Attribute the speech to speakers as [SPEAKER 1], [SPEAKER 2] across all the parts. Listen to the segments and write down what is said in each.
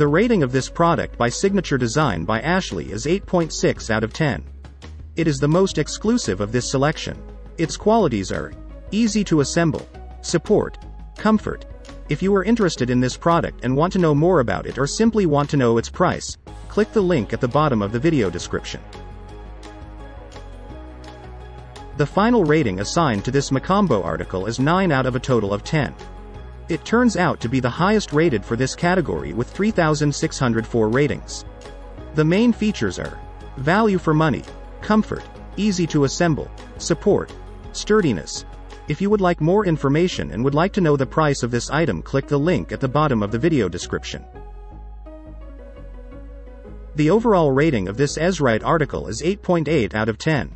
[SPEAKER 1] The rating of this product by Signature Design by Ashley is 8.6 out of 10. It is the most exclusive of this selection. Its qualities are easy to assemble, support, comfort. If you are interested in this product and want to know more about it or simply want to know its price, click the link at the bottom of the video description. The final rating assigned to this Mcombo article is 9 out of a total of 10. It turns out to be the highest rated for this category with 3,604 ratings. The main features are value for money, comfort, easy to assemble, support, sturdiness. If you would like more information and would like to know the price of this item click the link at the bottom of the video description. The overall rating of this Esright article is 8.8 out of 10.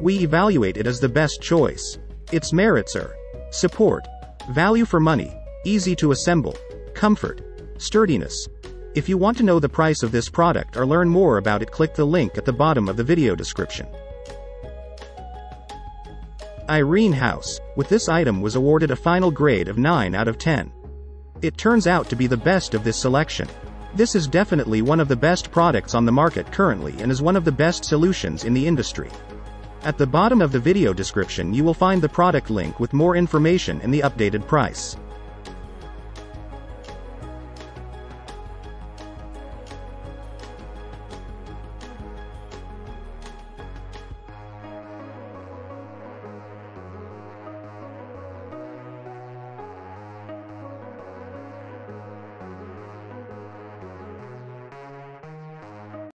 [SPEAKER 1] We evaluate it as the best choice. Its merits are support, value for money, easy to assemble, comfort, sturdiness. If you want to know the price of this product or learn more about it click the link at the bottom of the video description. Irene House, with this item was awarded a final grade of 9 out of 10. It turns out to be the best of this selection. This is definitely one of the best products on the market currently and is one of the best solutions in the industry. At the bottom of the video description you will find the product link with more information and the updated price.